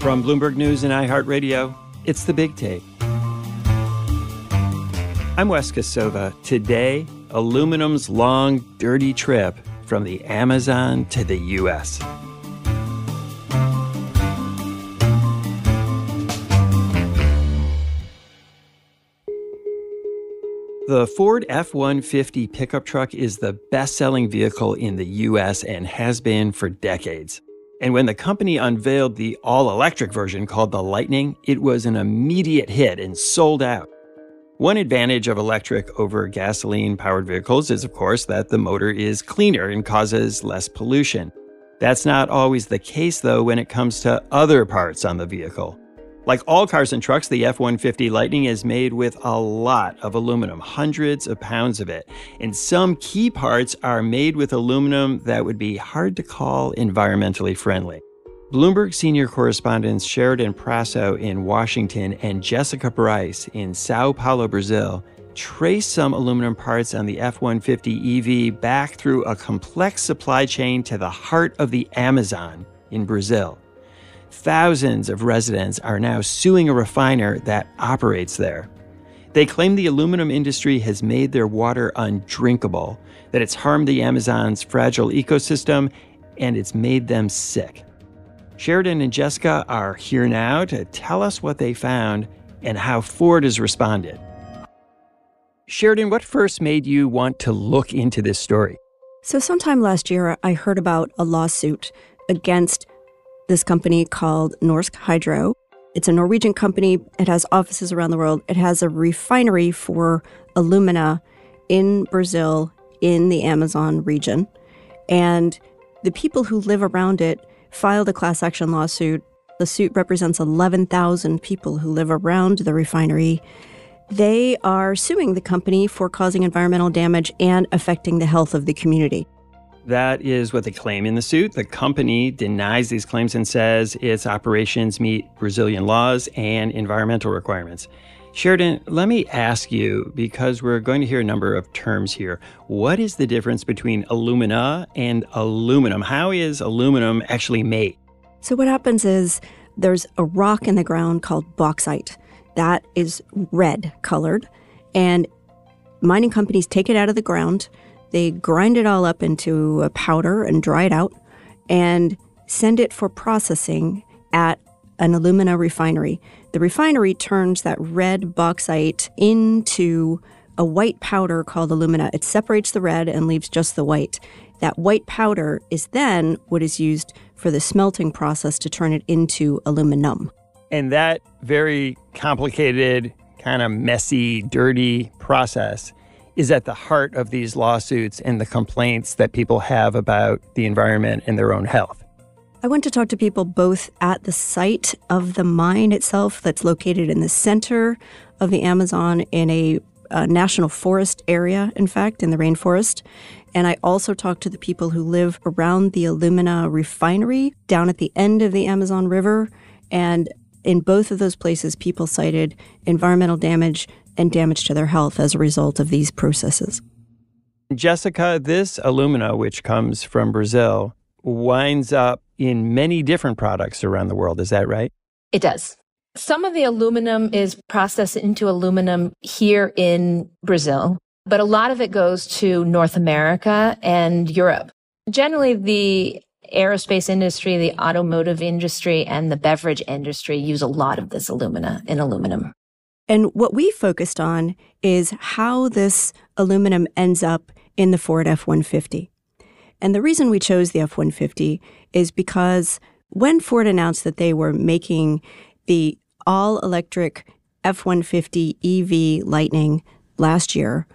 From Bloomberg News and iHeartRadio, it's the Big Take. I'm Wes Kosova. Today, aluminum's long, dirty trip from the Amazon to the U.S. The Ford F 150 pickup truck is the best selling vehicle in the US and has been for decades. And when the company unveiled the all electric version called the Lightning, it was an immediate hit and sold out. One advantage of electric over gasoline powered vehicles is, of course, that the motor is cleaner and causes less pollution. That's not always the case, though, when it comes to other parts on the vehicle. Like all cars and trucks, the F 150 Lightning is made with a lot of aluminum, hundreds of pounds of it. And some key parts are made with aluminum that would be hard to call environmentally friendly. Bloomberg senior correspondents Sheridan Prasso in Washington and Jessica Brice in Sao Paulo, Brazil, trace some aluminum parts on the F 150 EV back through a complex supply chain to the heart of the Amazon in Brazil. Thousands of residents are now suing a refiner that operates there. They claim the aluminum industry has made their water undrinkable, that it's harmed the Amazon's fragile ecosystem, and it's made them sick. Sheridan and Jessica are here now to tell us what they found and how Ford has responded. Sheridan, what first made you want to look into this story? So, sometime last year, I heard about a lawsuit against this company called Norsk Hydro. It's a Norwegian company. It has offices around the world. It has a refinery for alumina in Brazil in the Amazon region. And the people who live around it filed a class action lawsuit. The suit represents 11,000 people who live around the refinery. They are suing the company for causing environmental damage and affecting the health of the community. That is what they claim in the suit. The company denies these claims and says its operations meet Brazilian laws and environmental requirements. Sheridan, let me ask you, because we're going to hear a number of terms here. What is the difference between alumina and aluminum? How is aluminum actually made? So, what happens is there's a rock in the ground called bauxite that is red colored, and mining companies take it out of the ground they grind it all up into a powder and dry it out and send it for processing at an alumina refinery. The refinery turns that red bauxite into a white powder called alumina. It separates the red and leaves just the white. That white powder is then what is used for the smelting process to turn it into aluminum. And that very complicated, kind of messy, dirty process is at the heart of these lawsuits and the complaints that people have about the environment and their own health. I went to talk to people both at the site of the mine itself, that's located in the center of the Amazon in a, a national forest area, in fact, in the rainforest. And I also talked to the people who live around the alumina refinery down at the end of the Amazon River. And in both of those places, people cited environmental damage and damage to their health as a result of these processes. Jessica, this alumina, which comes from Brazil, winds up in many different products around the world. Is that right? It does. Some of the aluminum is processed into aluminum here in Brazil, but a lot of it goes to North America and Europe. Generally, the aerospace industry, the automotive industry, and the beverage industry use a lot of this alumina in aluminum. And what we focused on is how this aluminum ends up in the Ford F 150. And the reason we chose the F 150 is because when Ford announced that they were making the all electric F 150 EV Lightning last year,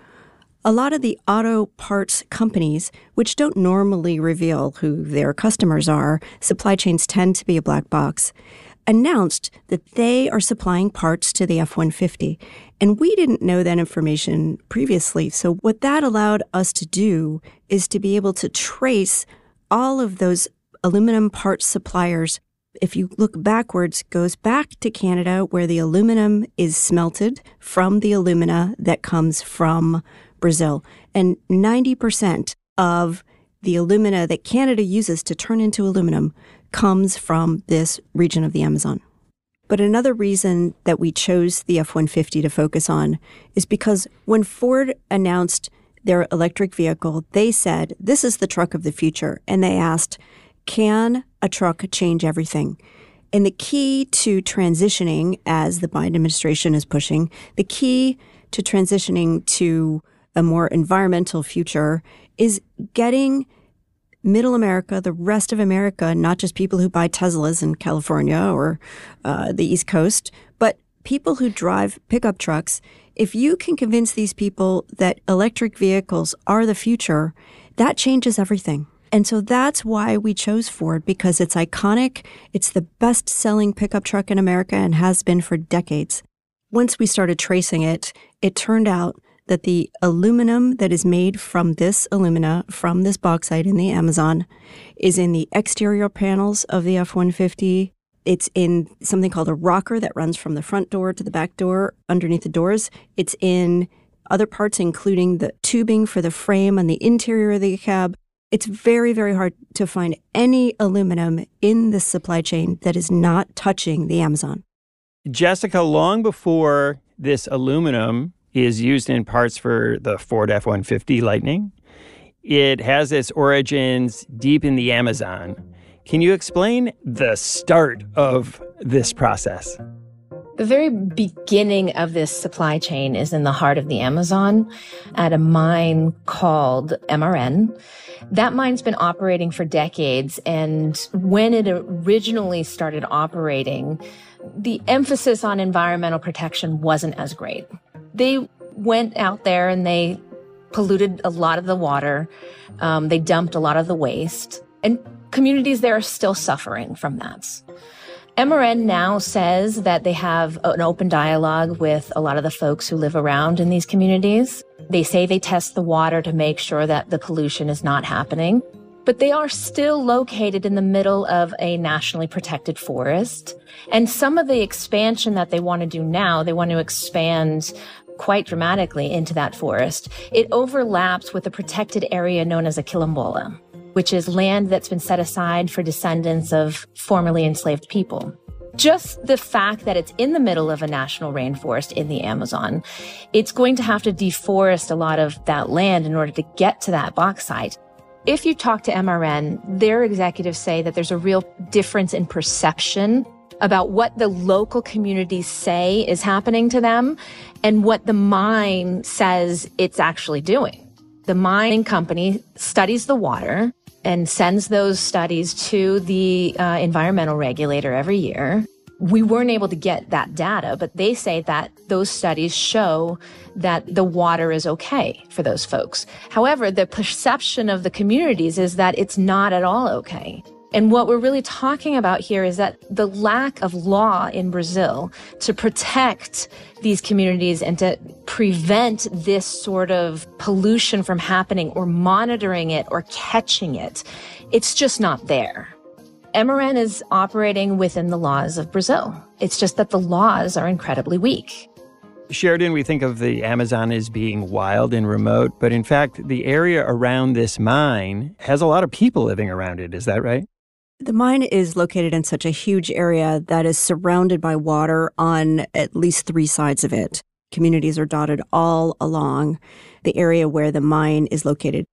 a lot of the auto parts companies, which don't normally reveal who their customers are, supply chains tend to be a black box announced that they are supplying parts to the F 150. And we didn't know that information previously. So, what that allowed us to do is to be able to trace all of those aluminum parts suppliers. If you look backwards, goes back to Canada where the aluminum is smelted from the alumina that comes from Brazil. And 90% of the alumina that Canada uses to turn into aluminum comes from this region of the Amazon. But another reason that we chose the F 150 to focus on is because when Ford announced their electric vehicle, they said, This is the truck of the future. And they asked, Can a truck change everything? And the key to transitioning, as the Biden administration is pushing, the key to transitioning to a more environmental future is getting middle America, the rest of America, not just people who buy Teslas in California or uh, the East Coast, but people who drive pickup trucks. If you can convince these people that electric vehicles are the future, that changes everything. And so that's why we chose Ford because it's iconic. It's the best selling pickup truck in America and has been for decades. Once we started tracing it, it turned out that the aluminum that is made from this alumina, from this bauxite in the Amazon, is in the exterior panels of the F 150. It's in something called a rocker that runs from the front door to the back door underneath the doors. It's in other parts, including the tubing for the frame on the interior of the cab. It's very, very hard to find any aluminum in the supply chain that is not touching the Amazon. Jessica, long before this aluminum is used in parts for the Ford F 150 Lightning. It has its origins deep in the Amazon. Can you explain the start of this process? The very beginning of this supply chain is in the heart of the Amazon at a mine called MRN. That mine's been operating for decades. And when it originally started operating, the emphasis on environmental protection wasn't as great they went out there and they polluted a lot of the water. Um, they dumped a lot of the waste, and communities there are still suffering from that. MRN now says that they have an open dialogue with a lot of the folks who live around in these communities. They say they test the water to make sure that the pollution is not happening but they are still located in the middle of a nationally protected forest. And some of the expansion that they want to do now, they want to expand quite dramatically into that forest. It overlaps with a protected area known as a quilombola, which is land that's been set aside for descendants of formerly enslaved people. Just the fact that it's in the middle of a national rainforest in the Amazon, it's going to have to deforest a lot of that land in order to get to that bauxite. If you talk to MRN, their executives say that there's a real difference in perception about what the local communities say is happening to them and what the mine says it's actually doing. The mining company studies the water and sends those studies to the uh, environmental regulator every year. We weren't able to get that data, but they say that those studies show that the water is okay for those folks. However, the perception of the communities is that it's not at all okay. And what we're really talking about here is that the lack of law in Brazil to protect these communities and to prevent this sort of pollution from happening or monitoring it or catching it, it's just not there. MRN is operating within the laws of Brazil. It's just that the laws are incredibly weak. Sheridan, we think of the Amazon as being wild and remote, but in fact, the area around this mine has a lot of people living around it. Is that right? The mine is located in such a huge area that is surrounded by water on at least three sides of it. Communities are dotted all along the area where the mine is located.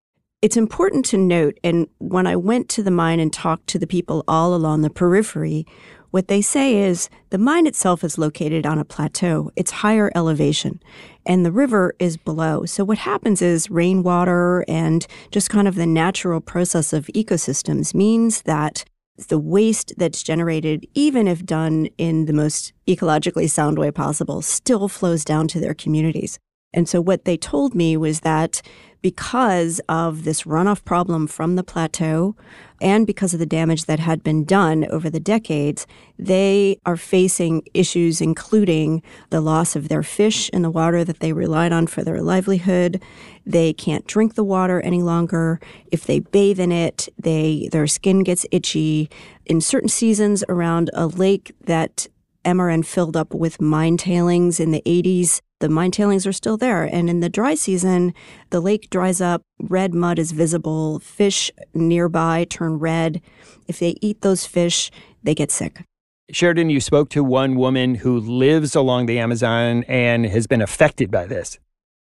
It's important to note, and when I went to the mine and talked to the people all along the periphery, what they say is the mine itself is located on a plateau. It's higher elevation and the river is below. So what happens is rainwater and just kind of the natural process of ecosystems means that the waste that's generated, even if done in the most ecologically sound way possible, still flows down to their communities. And so what they told me was that because of this runoff problem from the plateau and because of the damage that had been done over the decades, they are facing issues including the loss of their fish in the water that they relied on for their livelihood. They can't drink the water any longer. If they bathe in it, they their skin gets itchy. In certain seasons around a lake that MRN filled up with mine tailings in the 80s. The mine tailings are still there. And in the dry season, the lake dries up, red mud is visible, fish nearby turn red. If they eat those fish, they get sick. Sheridan, you spoke to one woman who lives along the Amazon and has been affected by this.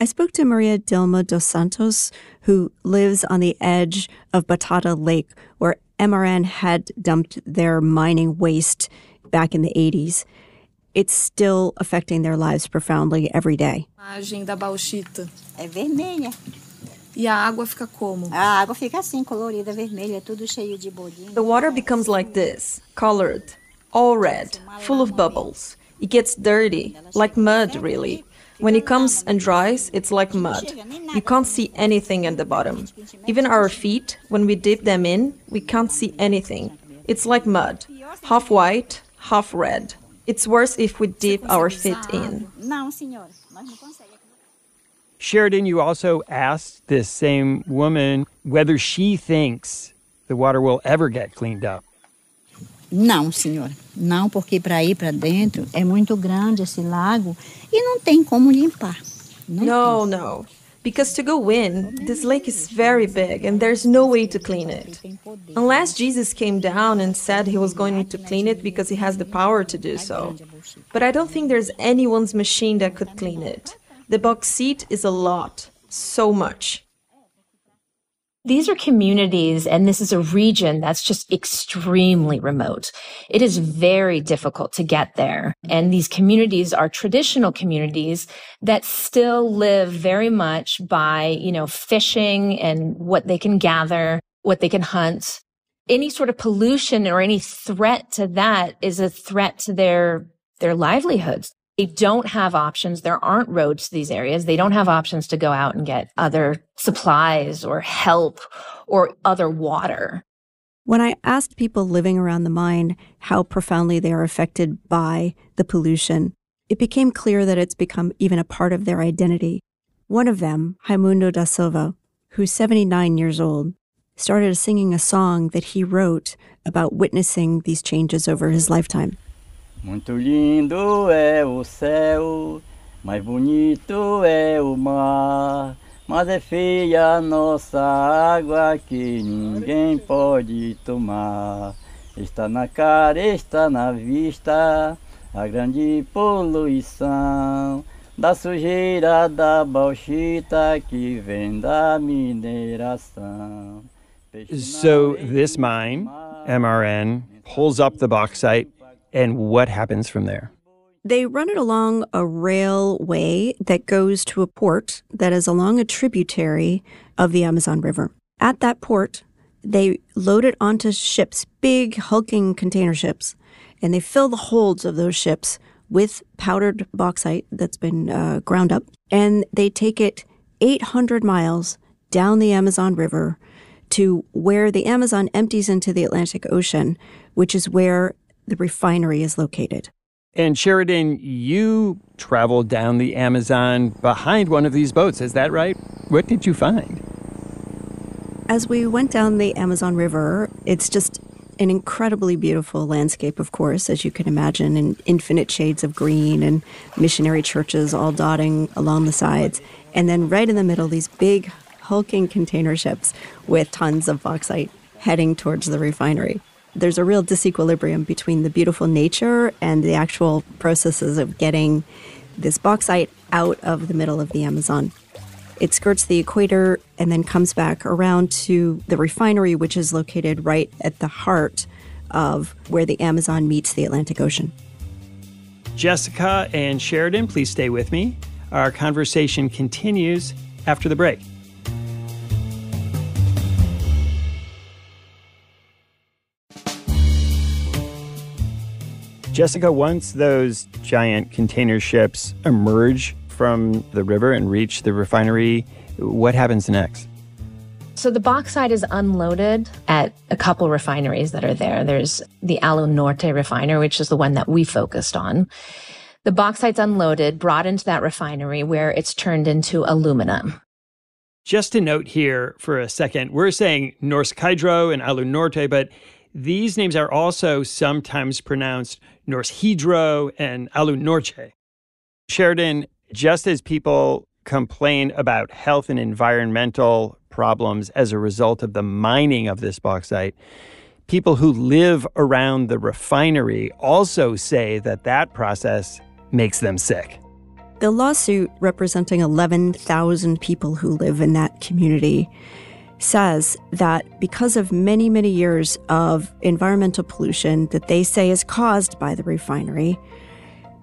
I spoke to Maria Dilma dos Santos, who lives on the edge of Batata Lake, where MRN had dumped their mining waste back in the 80s. It's still affecting their lives profoundly every day. da bauxita. É vermelha. E a água fica como? A água fica assim, colorida, vermelha, tudo cheio de bolinho. The water becomes like this, colored, all red, full of bubbles. It gets dirty, like mud, really. When it comes and dries, it's like mud. You can't see anything at the bottom. Even our feet, when we dip them in, we can't see anything. It's like mud, half white, half red. It's worse if we dip our feet in. Sheridan, you also asked this same woman whether she thinks the water will ever get cleaned up. Não, senhora. Não, porque para ir para dentro é muito grande esse lago e não tem como limpar. Não, no, no. Because to go in, this lake is very big and there's no way to clean it. Unless Jesus came down and said he was going to clean it because he has the power to do so. But I don't think there's anyone's machine that could clean it. The bauxite is a lot, so much. These are communities, and this is a region that's just extremely remote. It is very difficult to get there. And these communities are traditional communities that still live very much by, you know, fishing and what they can gather, what they can hunt. Any sort of pollution or any threat to that is a threat to their, their livelihoods. They don't have options. There aren't roads to these areas. They don't have options to go out and get other supplies or help or other water. When I asked people living around the mine how profoundly they are affected by the pollution, it became clear that it's become even a part of their identity. One of them, Raimundo da Silva, who's 79 years old, started singing a song that he wrote about witnessing these changes over his lifetime. Muito lindo é o céu, mais bonito é o mar. Mas é feia a nossa água que ninguém pode tomar. Está na cara, está na vista, a grande poluição da sujeira da bauxita que vem da mineração. So this mine, MRN, pulls up the bauxite and what happens from there? They run it along a railway that goes to a port that is along a tributary of the Amazon River. At that port, they load it onto ships, big, hulking container ships, and they fill the holds of those ships with powdered bauxite that's been uh, ground up. And they take it 800 miles down the Amazon River to where the Amazon empties into the Atlantic Ocean, which is where the refinery is located. And Sheridan, you traveled down the Amazon behind one of these boats. Is that right? What did you find? As we went down the Amazon River, it's just an incredibly beautiful landscape, of course, as you can imagine, in infinite shades of green and missionary churches all dotting along the sides. And then right in the middle, these big, hulking container ships with tons of bauxite heading towards the refinery there's a real disequilibrium between the beautiful nature and the actual processes of getting this bauxite out of the middle of the Amazon. It skirts the equator and then comes back around to the refinery, which is located right at the heart of where the Amazon meets the Atlantic Ocean. Jessica and Sheridan, please stay with me. Our conversation continues after the break. Jessica, once those giant container ships emerge from the river and reach the refinery, what happens next? So the bauxite is unloaded at a couple refineries that are there. There's the Alunorte refiner, which is the one that we focused on. The bauxite's unloaded, brought into that refinery where it's turned into aluminum. Just to note here for a second, we're saying Norsk Hydro and Alunorte, but These names are also sometimes pronounced Norsk Hydro and Alunorte. Sheridan, just as people complain about health and environmental problems as a result of the mining of this bauxite, people who live around the refinery also say that that process makes them sick. The lawsuit representing 11,000 people who live in that community says that because of many, many years of environmental pollution that they say is caused by the refinery,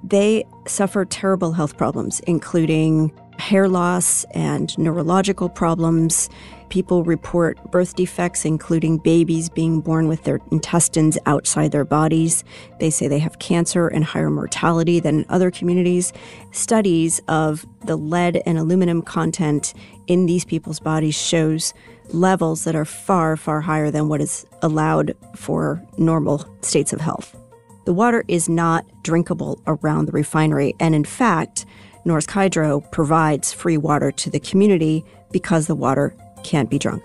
they suffer terrible health problems, including hair loss and neurological problems. People report birth defects, including babies being born with their intestines outside their bodies. They say they have cancer and higher mortality than other communities. Studies of the lead and aluminum content in these people's bodies shows levels that are far, far higher than what is allowed for normal states of health. The water is not drinkable around the refinery, and in fact, Norsk Hydro provides free water to the community because the water can't be drunk.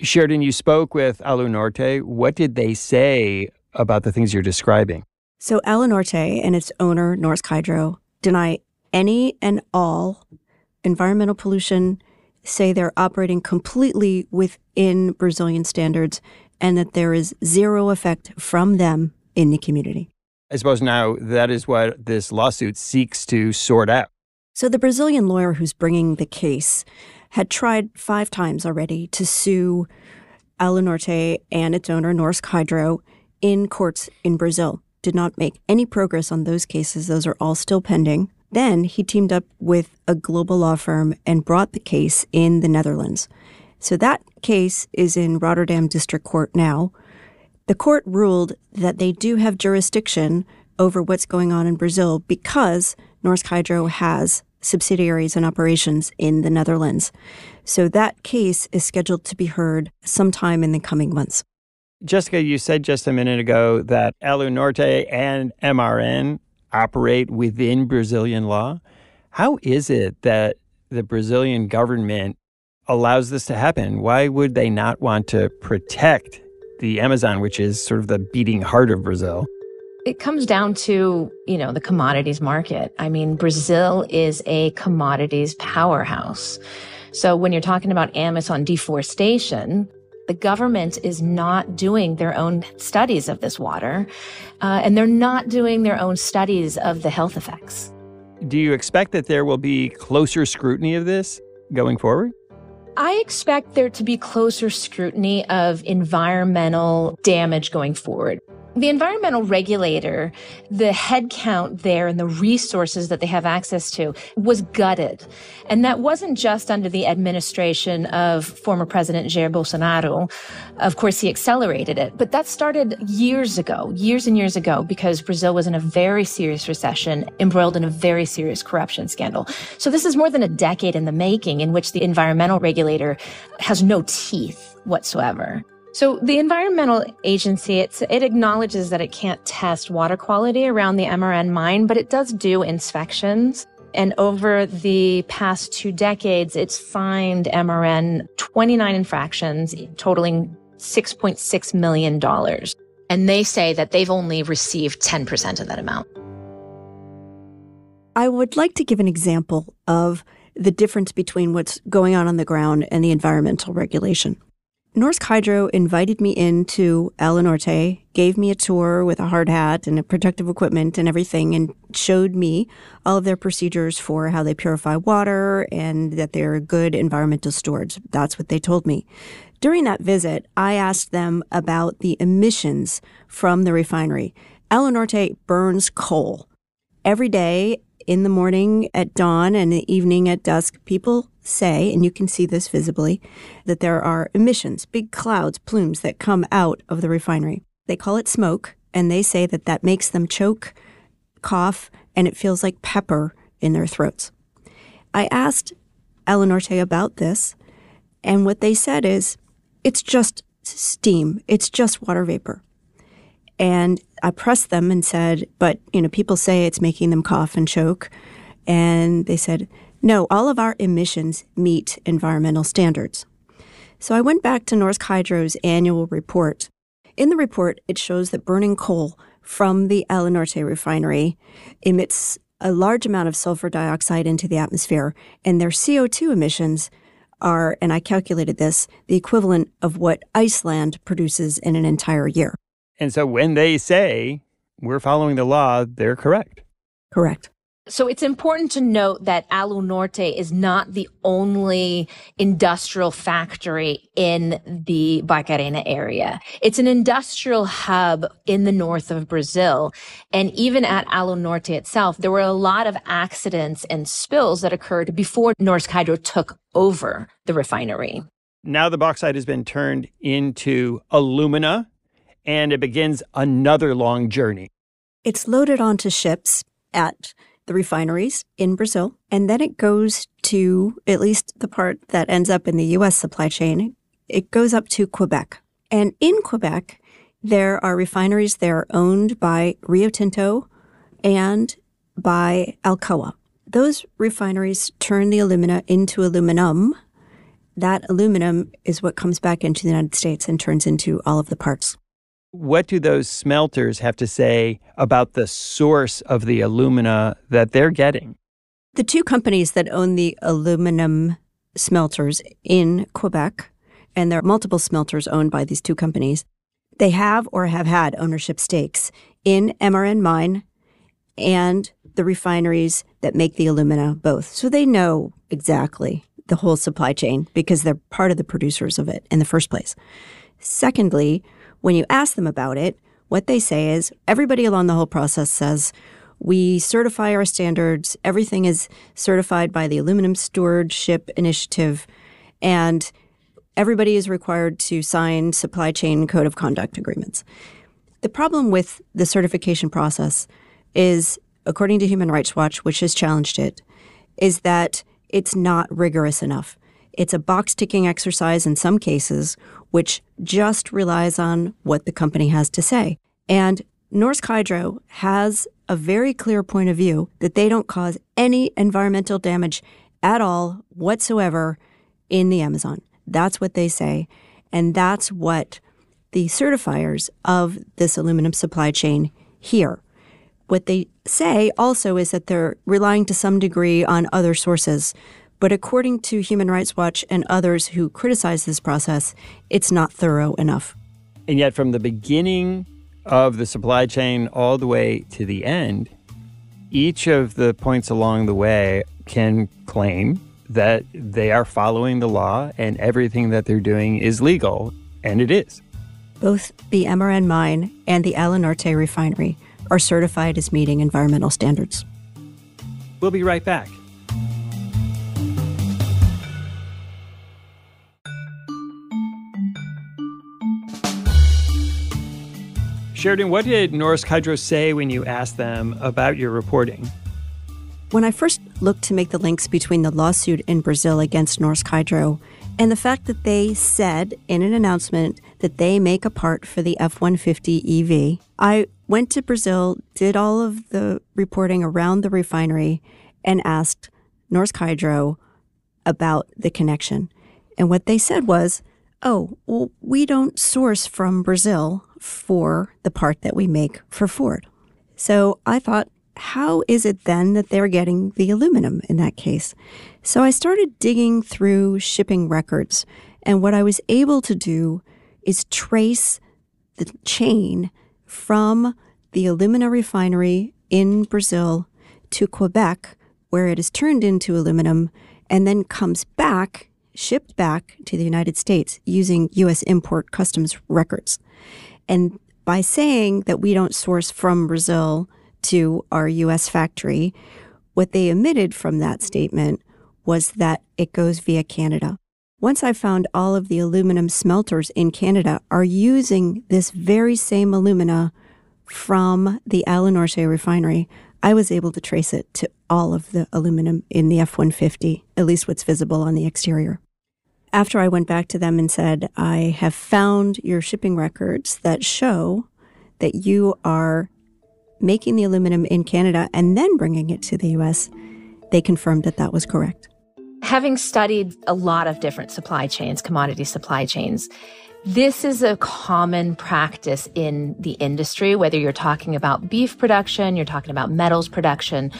Sheridan, you spoke with Alunorte. What did they say about the things you're describing? So, Alunorte and its owner, Norsk Hydro, deny any and all environmental pollution, say they're operating completely within Brazilian standards, and that there is zero effect from them in the community. I suppose now that is what this lawsuit seeks to sort out. So, the Brazilian lawyer who's bringing the case had tried five times already to sue Alunorte and its owner, Norsk Hydro, in courts in Brazil. Did not make any progress on those cases. Those are all still pending. Then he teamed up with a global law firm and brought the case in the Netherlands. So that case is in Rotterdam District Court now. The court ruled that they do have jurisdiction over what's going on in Brazil because Norsk Hydro has subsidiaries and operations in the Netherlands. So that case is scheduled to be heard sometime in the coming months. Jessica, you said just a minute ago that Alunorte and MRN operate within Brazilian law. How is it that the Brazilian government allows this to happen? Why would they not want to protect the Amazon, which is sort of the beating heart of Brazil? It comes down to, you know, the commodities market. I mean, Brazil is a commodities powerhouse. So when you're talking about Amazon deforestation, the government is not doing their own studies of this water, uh, and they're not doing their own studies of the health effects. Do you expect that there will be closer scrutiny of this going forward? I expect there to be closer scrutiny of environmental damage going forward. The environmental regulator, the headcount there and the resources that they have access to was gutted. And that wasn't just under the administration of former President Jair Bolsonaro. Of course, he accelerated it, but that started years ago, years and years ago, because Brazil was in a very serious recession, embroiled in a very serious corruption scandal. So this is more than a decade in the making in which the environmental regulator has no teeth whatsoever. So the environmental agency, it acknowledges that it can't test water quality around the MRN mine, but it does do inspections. And over the past two decades, it's fined MRN 29 infractions totaling $6.6 million. And they say that they've only received 10% of that amount. I would like to give an example of the difference between what's going on on the ground and the environmental regulation. Norsk Hydro invited me into Alunorte, gave me a tour with a hard hat and a protective equipment and everything, and showed me all of their procedures for how they purify water and that they're good environmental stewards. That's what they told me. During that visit, I asked them about the emissions from the refinery. Alunorte burns coal. Every day in the morning at dawn and the evening at dusk, people say, and you can see this visibly, that there are emissions, big clouds, plumes that come out of the refinery. They call it smoke, and they say that that makes them choke, cough, and it feels like pepper in their throats. I asked Alunorte about this, and what they said is it's just steam, it's just water vapor. And I pressed them and said, but you know, people say it's making them cough and choke. And they said, no, all of our emissions meet environmental standards. So I went back to Norsk Hydro's annual report. In the report, it shows that burning coal from the Alunorte refinery emits a large amount of sulfur dioxide into the atmosphere, and their CO2 emissions are, and I calculated this, the equivalent of what Iceland produces in an entire year. And so when they say we're following the law, they're correct. Correct. So it's important to note that Alunorte is not the only industrial factory in the Barcarena area. It's an industrial hub in the north of Brazil. And even at Alunorte itself, there were a lot of accidents and spills that occurred before Norsk Hydro took over the refinery. Now the bauxite has been turned into alumina and it begins another long journey. It's loaded onto ships at the refineries in Brazil, and then it goes to at least the part that ends up in the US supply chain. It goes up to Quebec. And in Quebec, there are refineries that are owned by Rio Tinto and by Alcoa. Those refineries turn the alumina into aluminum. That aluminum is what comes back into the United States and turns into all of the parts. What do those smelters have to say about the source of the alumina that they're getting? The two companies that own the aluminum smelters in Quebec, and there are multiple smelters owned by these two companies, they have or have had ownership stakes in MRN Mine and the refineries that make the alumina both. So they know exactly the whole supply chain because they're part of the producers of it in the first place. Secondly, when you ask them about it, what they say is everybody along the whole process says, we certify our standards. Everything is certified by the Aluminum Stewardship Initiative, and everybody is required to sign supply chain code of conduct agreements. The problem with the certification process is, according to Human Rights Watch, which has challenged it, is that it's not rigorous enough. It's a box ticking exercise in some cases, which just relies on what the company has to say. And Norsk Hydro has a very clear point of view that they don't cause any environmental damage at all whatsoever in the Amazon. That's what they say. And that's what the certifiers of this aluminum supply chain hear. What they say also is that they're relying to some degree on other sources but according to Human Rights Watch and others who criticize this process, it's not thorough enough. And yet, from the beginning of the supply chain all the way to the end, each of the points along the way can claim that they are following the law and everything that they're doing is legal, and it is. Both the MRN mine and the Alunorte refinery are certified as meeting environmental standards. We'll be right back. Sheridan, what did Norsk Hydro say when you asked them about your reporting? When I first looked to make the links between the lawsuit in Brazil against Norsk Hydro and the fact that they said in an announcement that they make a part for the F 150 EV, I went to Brazil, did all of the reporting around the refinery, and asked Norsk Hydro about the connection. And what they said was, oh, well, we don't source from Brazil for the part that we make for Ford. So I thought, how is it then that they're getting the aluminum in that case? So I started digging through shipping records, and what I was able to do is trace the chain from the alumina refinery in Brazil to Quebec, where it is turned into aluminum and then comes back, shipped back to the United States using U.S. import customs records. And by saying that we don't source from Brazil to our US factory, what they omitted from that statement was that it goes via Canada. Once I found all of the aluminum smelters in Canada are using this very same alumina from the Alunorte refinery, I was able to trace it to all of the aluminum in the F 150, at least what's visible on the exterior after I went back to them and said, I have found your shipping records that show that you are making the aluminum in Canada and then bringing it to the US, they confirmed that that was correct. Having studied a lot of different supply chains, commodity supply chains, This is a common practice in the industry, whether you're talking about beef production, you're talking about metals production.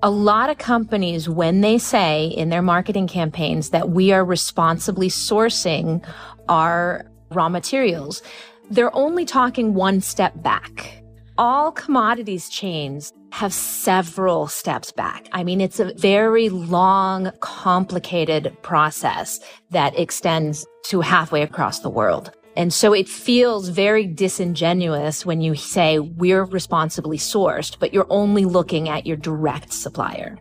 A lot of companies, when they say in their marketing campaigns that we are responsibly sourcing our raw materials, they're only talking one step back. All commodities chains have several steps back. I mean, it's a very long, complicated process that extends to halfway across the world. And so it feels very disingenuous when you say we're responsibly sourced, but you're only looking at your direct supplier.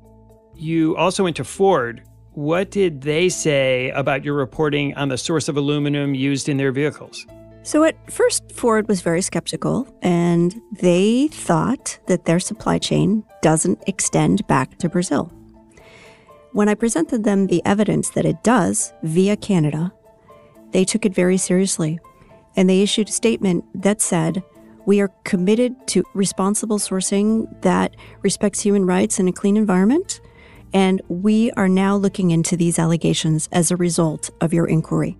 You also went to Ford. What did they say about your reporting on the source of aluminum used in their vehicles? So at first, Ford was very skeptical, and they thought that their supply chain doesn't extend back to Brazil. When I presented them the evidence that it does via Canada, they took it very seriously, and they issued a statement that said, We are committed to responsible sourcing that respects human rights and a clean environment, and we are now looking into these allegations as a result of your inquiry.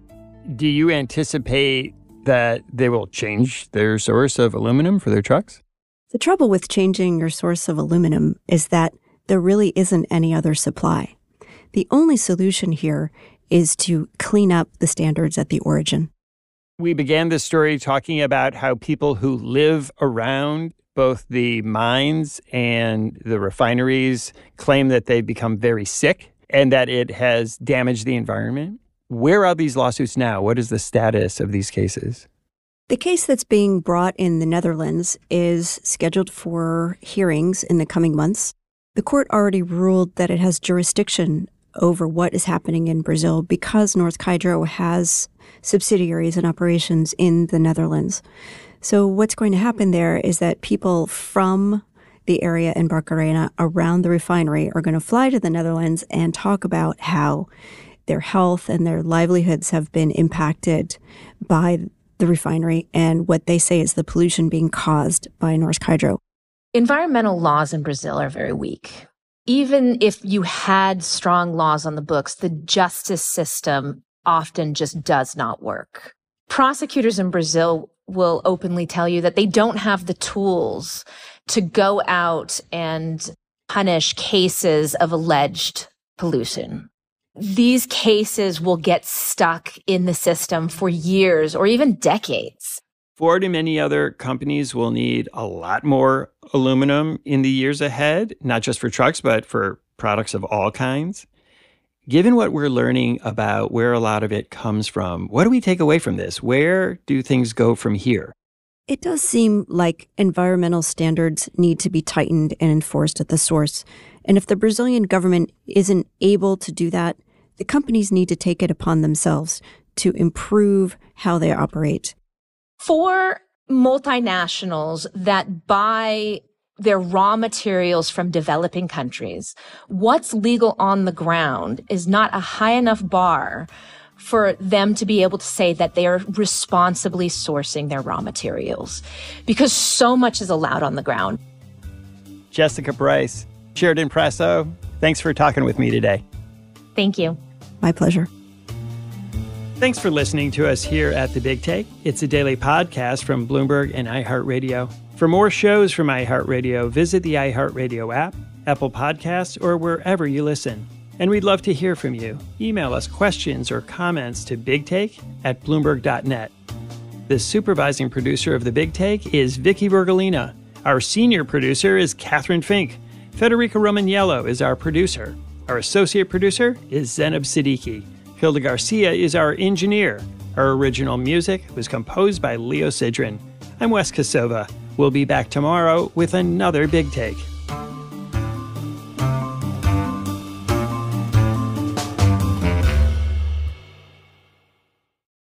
Do you anticipate that they will change their source of aluminum for their trucks? The trouble with changing your source of aluminum is that there really isn't any other supply. The only solution here is to clean up the standards at the origin. We began this story talking about how people who live around both the mines and the refineries claim that they've become very sick and that it has damaged the environment. Where are these lawsuits now? What is the status of these cases? The case that's being brought in the Netherlands is scheduled for hearings in the coming months. The court already ruled that it has jurisdiction over what is happening in Brazil because Norsk Hydro has subsidiaries and operations in the Netherlands. So, what's going to happen there is that people from the area in Barcarena around the refinery are going to fly to the Netherlands and talk about how their health and their livelihoods have been impacted by the refinery and what they say is the pollution being caused by Norsk Hydro. Environmental laws in Brazil are very weak. Even if you had strong laws on the books, the justice system often just does not work. Prosecutors in Brazil will openly tell you that they don't have the tools to go out and punish cases of alleged pollution these cases will get stuck in the system for years or even decades. Ford and many other companies will need a lot more aluminum in the years ahead, not just for trucks, but for products of all kinds. Given what we're learning about where a lot of it comes from, what do we take away from this? Where do things go from here? It does seem like environmental standards need to be tightened and enforced at the source. And if the Brazilian government isn't able to do that, the companies need to take it upon themselves to improve how they operate. For multinationals that buy their raw materials from developing countries, what's legal on the ground is not a high enough bar for them to be able to say that they are responsibly sourcing their raw materials because so much is allowed on the ground. Jessica Brice, Sheridan Prasso, thanks for talking with me today. Thank you. My pleasure. Thanks for listening to us here at The Big Take. It's a daily podcast from Bloomberg and iHeartRadio. For more shows from iHeartRadio, visit the iHeartRadio app, Apple Podcasts, or wherever you listen. And we'd love to hear from you. Email us questions or comments to bigtake at bloomberg.net. The supervising producer of The Big Take is Vicky Vergolina. Our senior producer is Catherine Fink. Federica Romaniello is our producer. Our associate producer is Zenab Siddiqui. Hilda Garcia is our engineer. Our original music was composed by Leo Sidran. I'm Wes Kosova. We'll be back tomorrow with another Big Take.